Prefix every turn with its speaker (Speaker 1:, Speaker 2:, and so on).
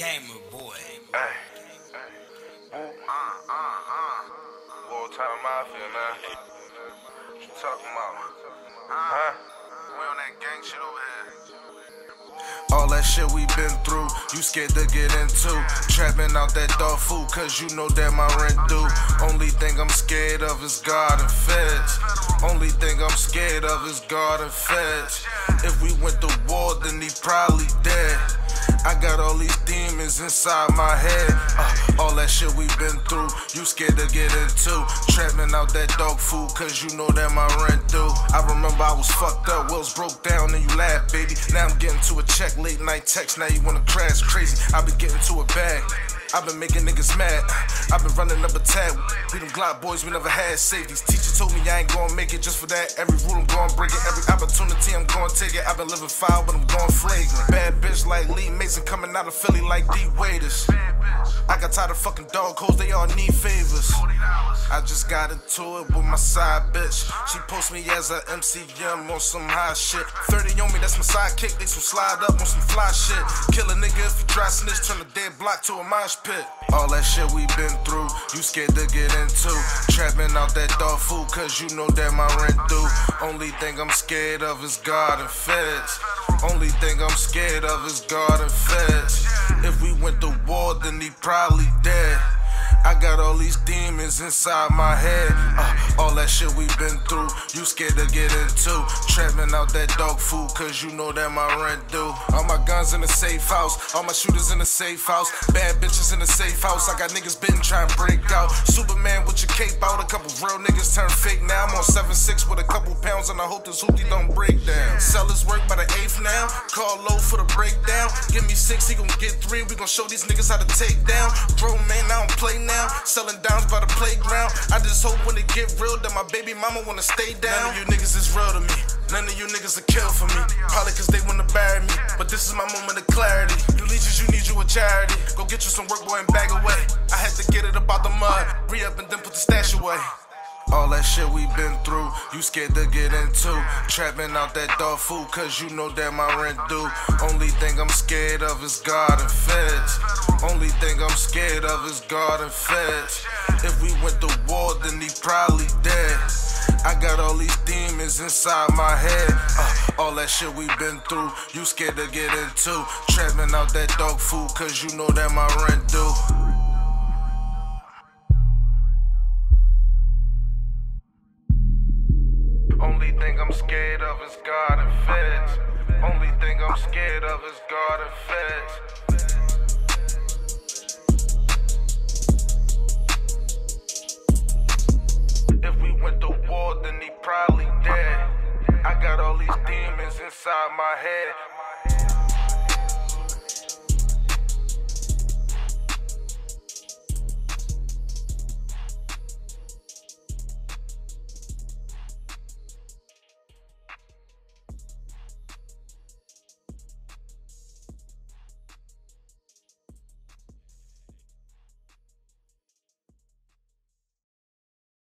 Speaker 1: gamer boy.
Speaker 2: Hey. Uh, uh, uh. War time mafia, man. What you talking about? Huh? We on that gang shit over here. All that shit we been through, you scared to get into. Trapping out that dog food, cause you know that my rent due. Only thing I'm scared of is God and feds. Only thing I'm scared of is God and feds. If we went to war, I got all these demons inside my head. Uh, all that shit we been through, you scared to get into. Trapping out that dog food, cause you know that my rent due. I remember I was fucked up, wheels broke down, and you laughed, baby. Now I'm getting to a check, late night text, now you wanna crash crazy. I been getting to a bag. I've been making niggas mad. I've been running up a tab. We them Glock boys, we never had safeties. Teacher told me I ain't gonna make it just for that. Every rule I'm gonna break I'm gonna take it. I've been living foul, but I'm going flagrant. Bad bitch like Lee Mason coming out of Philly like D Waiters. I got tired of fucking dog hoes, they all need favors. I just got into it with my side bitch. She post me as a MCM on some high shit. 30 on me, that's my sidekick. They some slide up on some fly shit. Kill a nigga if you dry snitch, turn a dead block to a mosh pit. All that shit we been through, you scared to get into. Trapping out that dog food, cause you know that my rent due. Only thing I'm scared of is God and feds. Only thing I'm scared of is God and feds. If we went to war, then he probably dead. I got all these demons inside my head. Uh, all that shit we been through, you scared to get into. Trapping out that dog food, cause you know that my rent due. All my guns in the safe house, all my shooters in the safe house. Bad bitches in the safe house. I got niggas bitten trying to break out. Superman with your cape out, a couple real niggas turn fake now. I'm on 7-6 with a couple pounds, and I hope this hoopty don't break down. Sellers work by the eighth now. Call low for the breakdown. Give me six, he gon' get three. We gon' show these niggas how to take down. Bro, man, I don't play now. Selling downs by the playground. I just hope when it get real that my baby mama wanna stay down. None of you niggas is real to me. None of you niggas are kill for me. Probably cause they wanna bury me. But this is my moment of clarity. You leeches, you need you a charity. Go get you some work, boy, and bag away. I had to get it about the mud. Re up and then put the stash away. All that shit we been through, you scared to get into. Trapping out that dog food, cause you know that my rent due. Only thing I'm scared of is God and feds. Only thing I'm scared of is God and feds. If we went to war, then he probably dead. I got all these demons inside my head. Uh, all that shit we been through, you scared to get into. Trapping out that dog food, cause you know that my rent due. I'm scared of is God and feds. Only thing I'm scared of is God and feds. If we went to war, then he probably dead. I got all these demons inside my head.